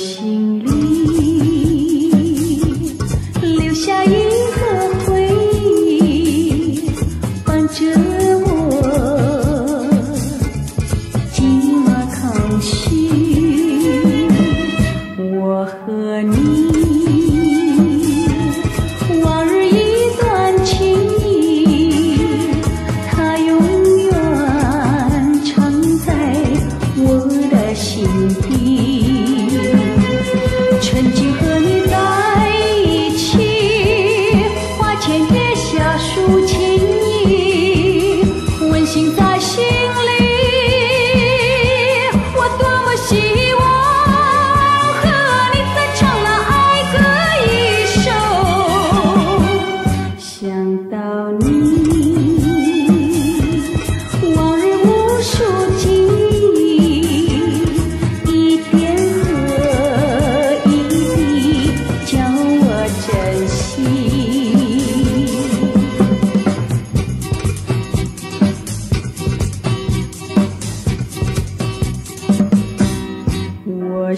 心里留下一个回忆伴着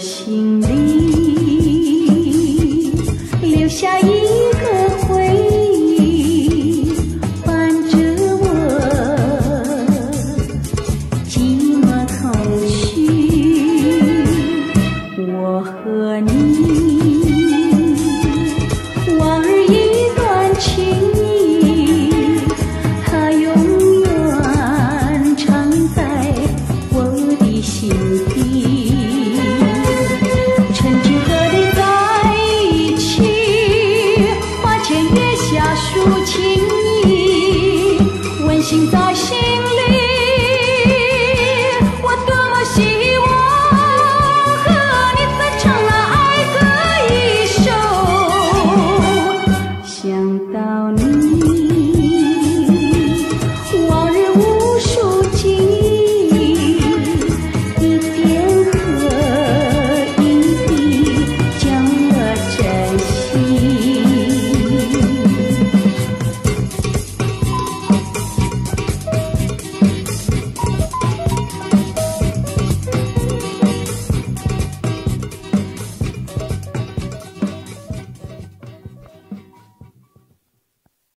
心里留下一个回忆伴着我寂寞空虚我和你往日一段情